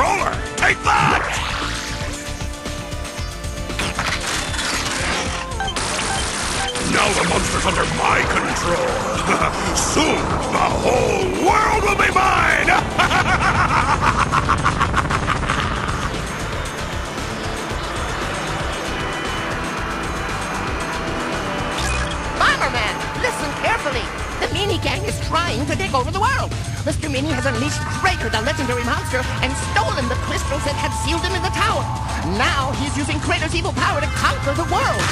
controller! Take that! Now the monster's under my control! Soon, the whole world will be mine! Bomberman, listen carefully. Meanie Gang is trying to take over the world. Mr. Meanie has unleashed Kraker, the legendary monster, and stolen the crystals that had sealed him in the tower. Now he's using Krator's evil power to conquer the world.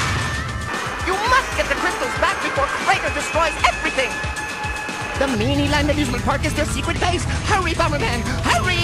You must get the crystals back before Krator destroys everything. The Meanie Land Amusement Park is their secret base. Hurry, Bomberman, hurry!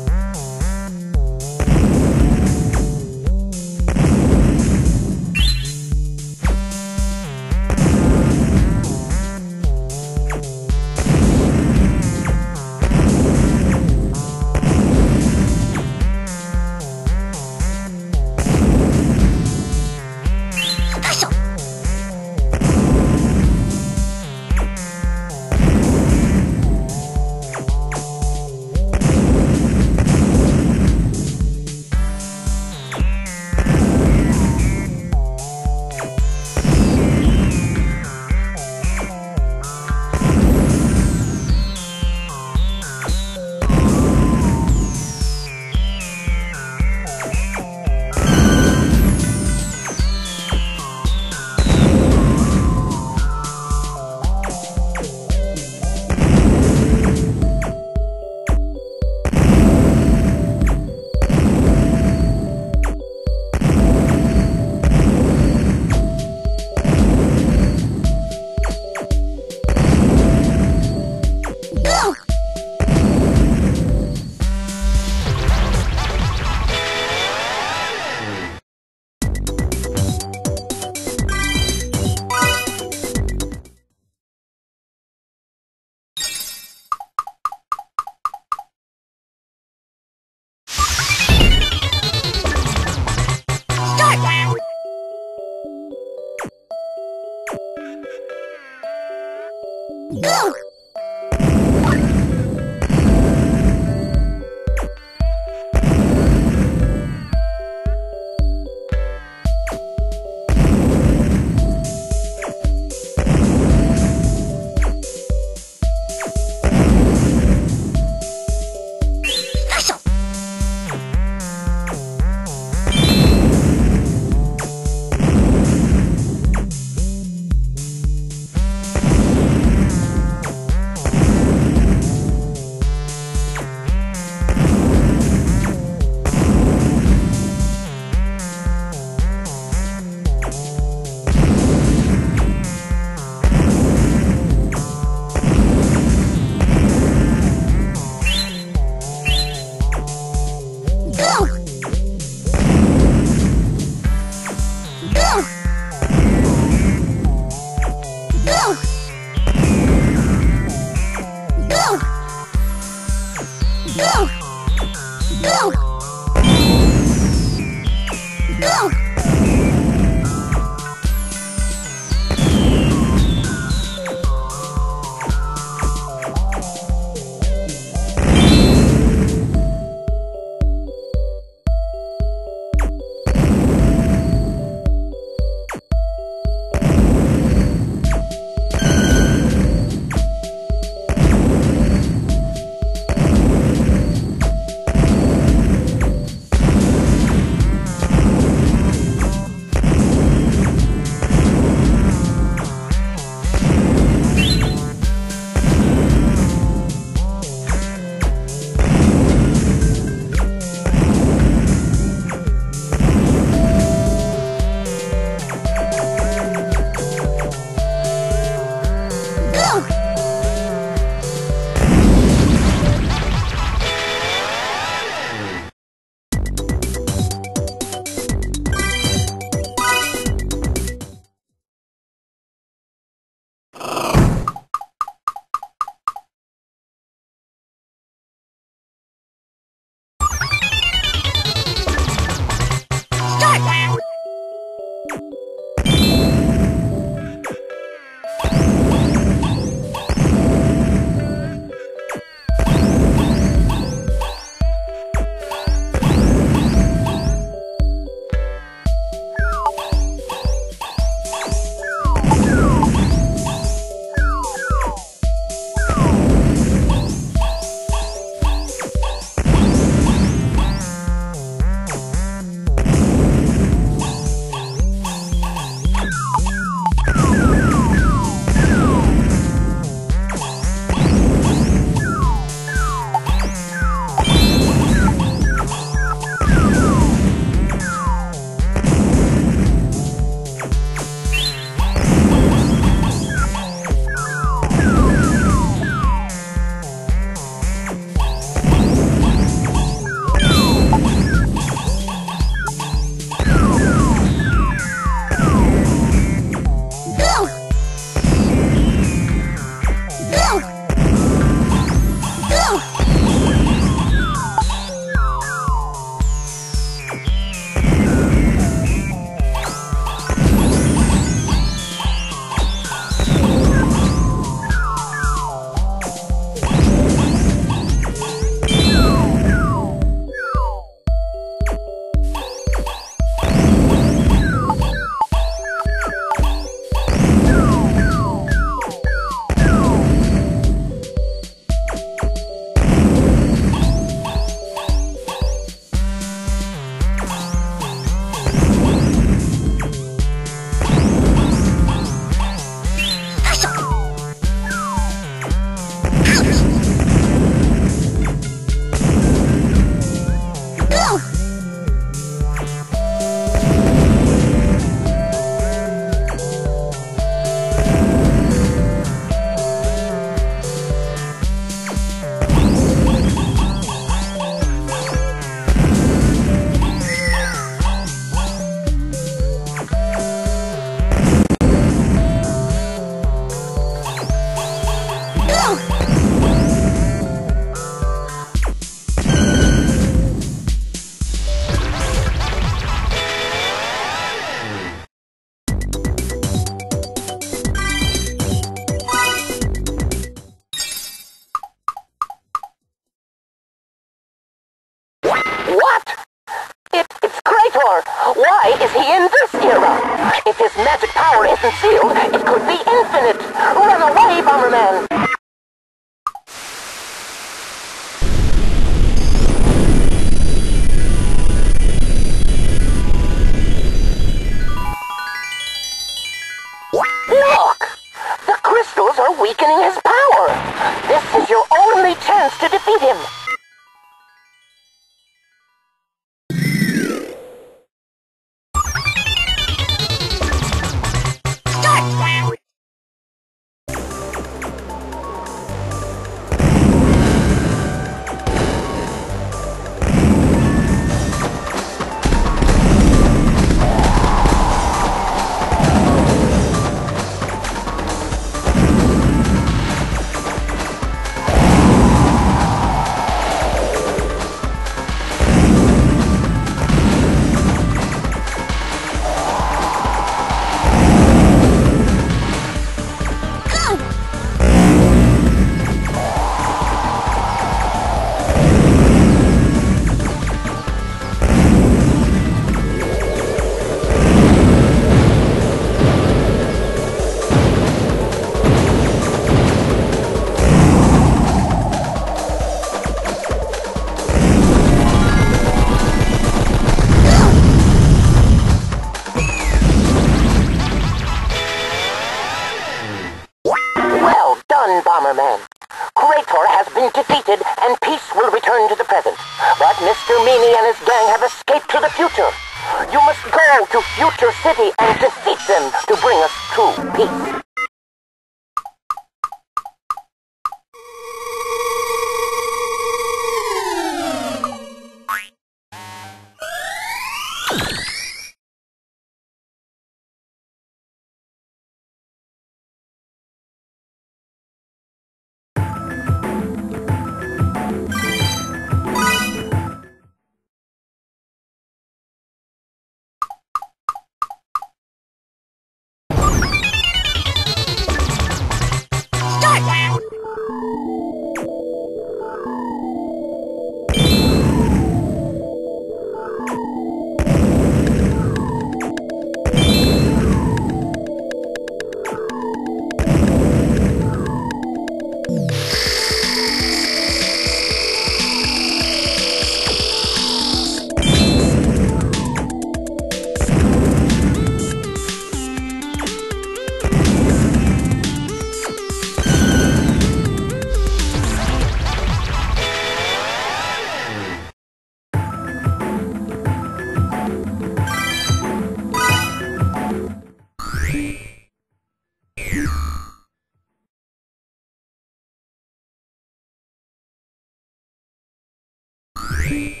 country.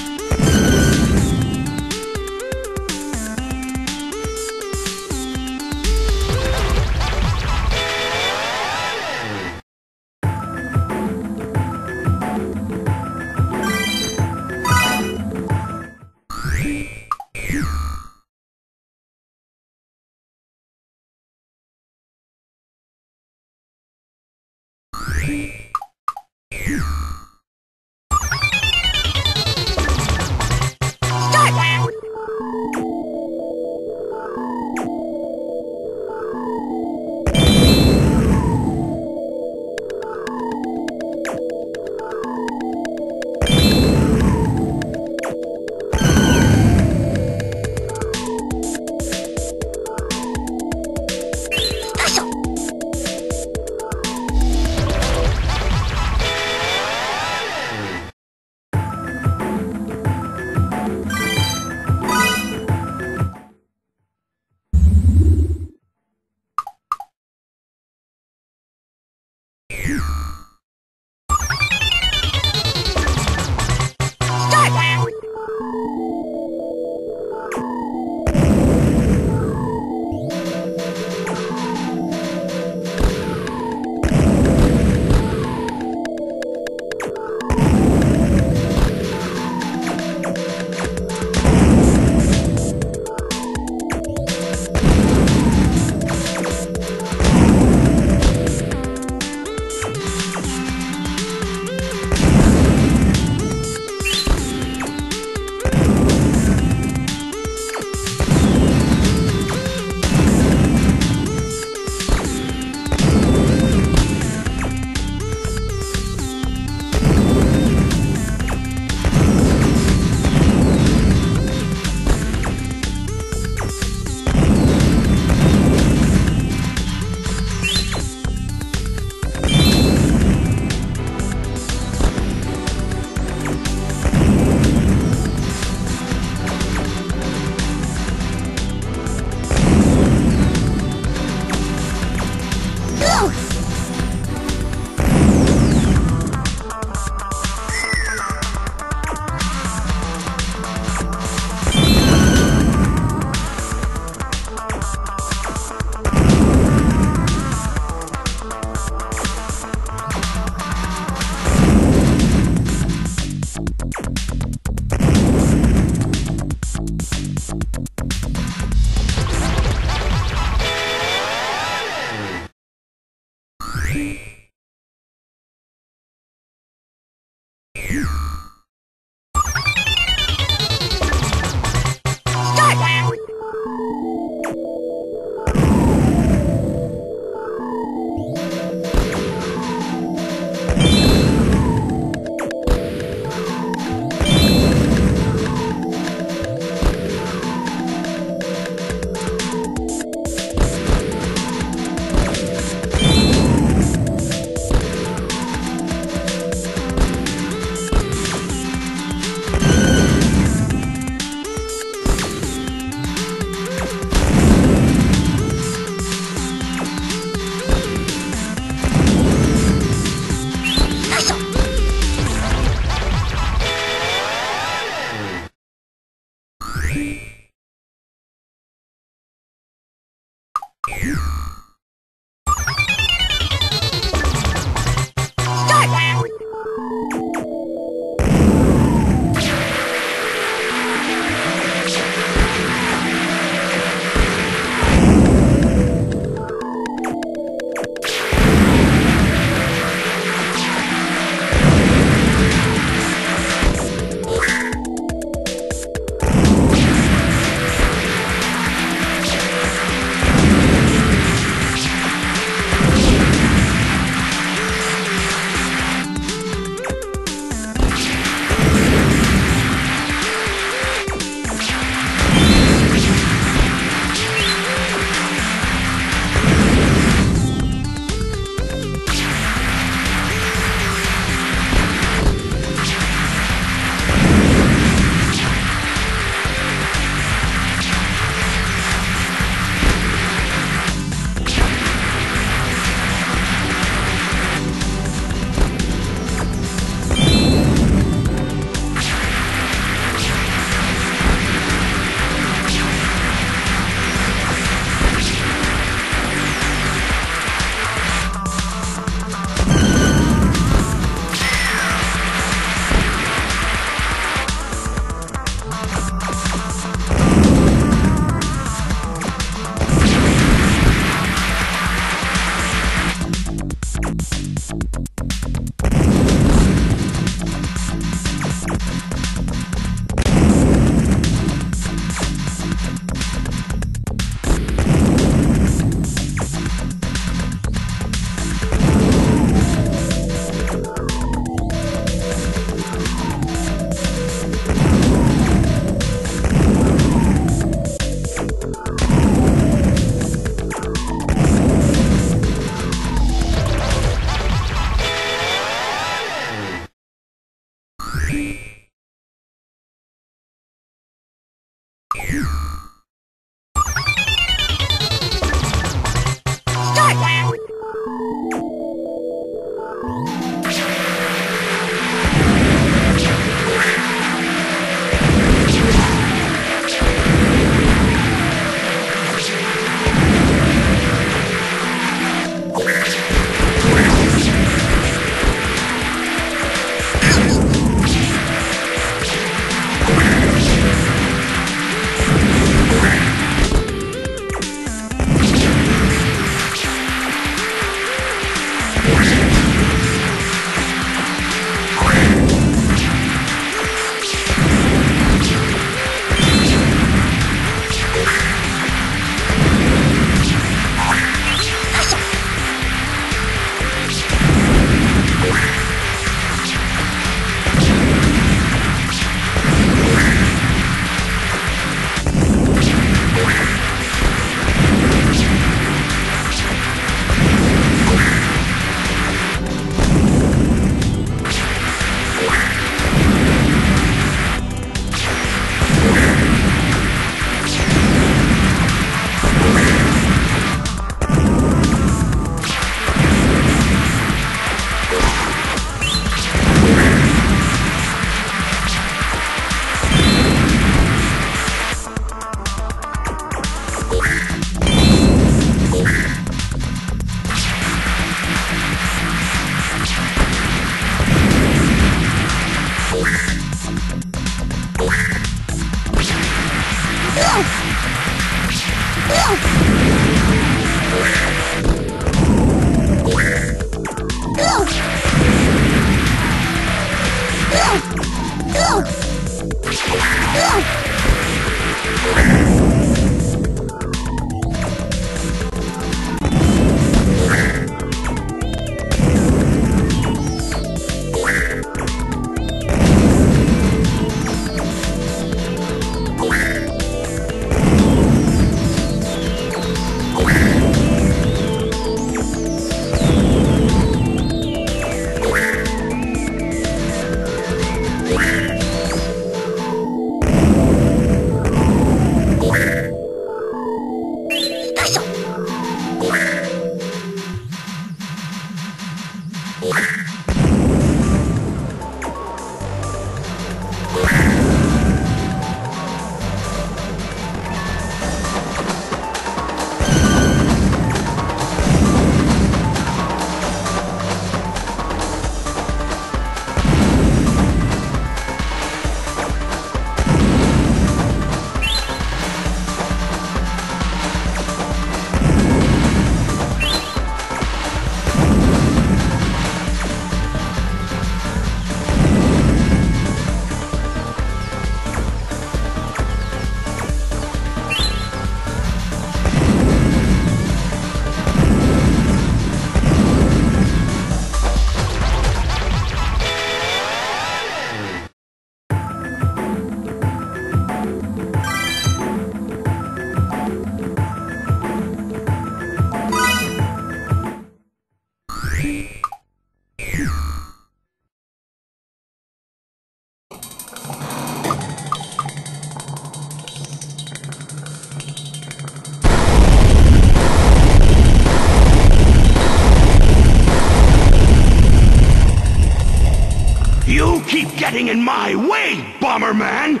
In my way, Bomberman!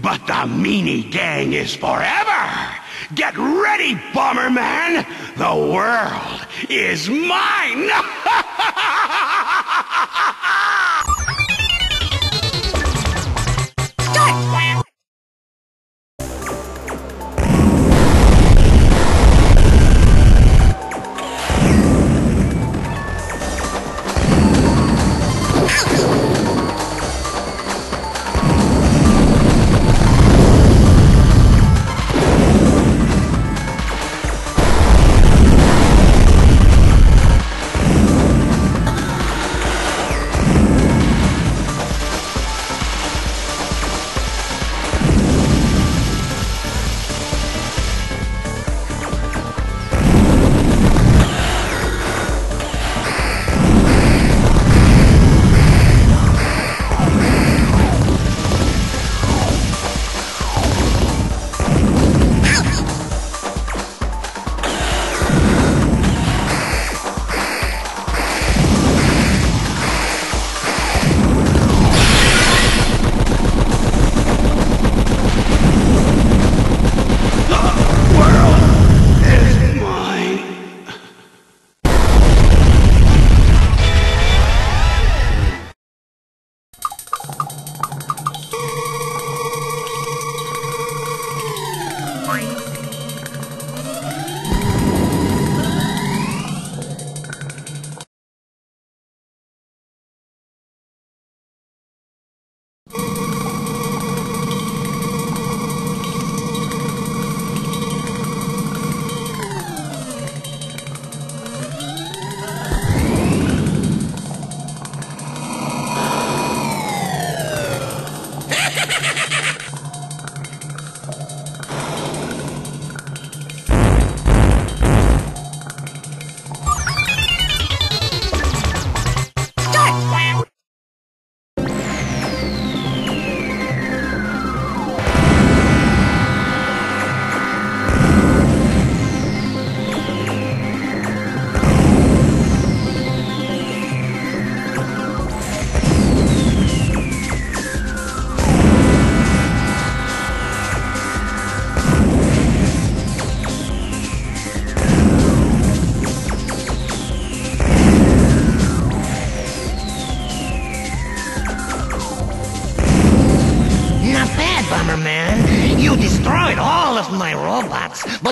But the Meanie Gang is forever! Get ready, Bomberman! The world is mine!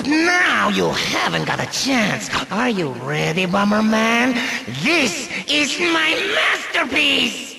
but now you haven't got a chance. Are you ready, Bomberman? This is my masterpiece!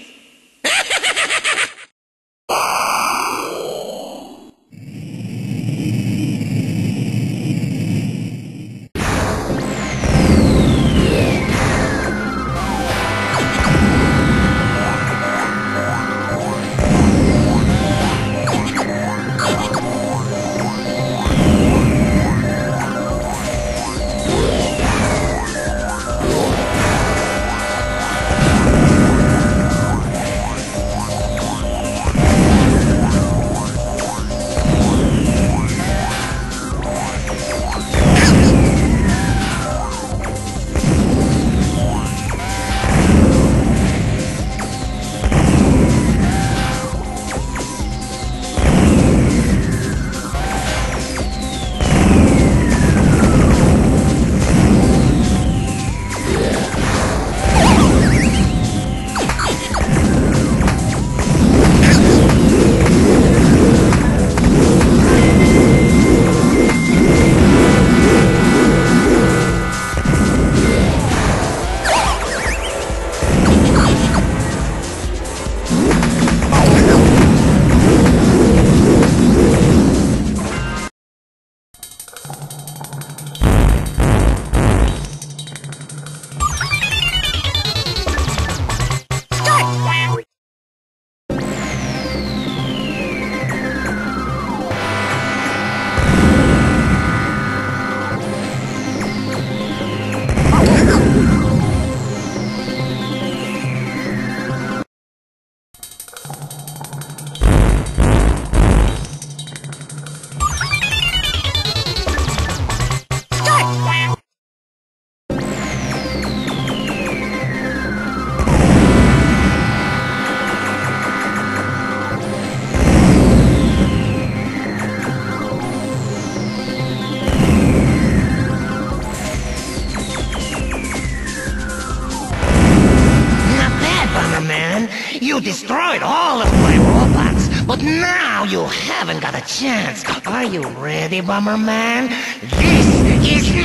Destroyed all of my robots, but now you haven't got a chance. Are you ready, Bomberman? This is!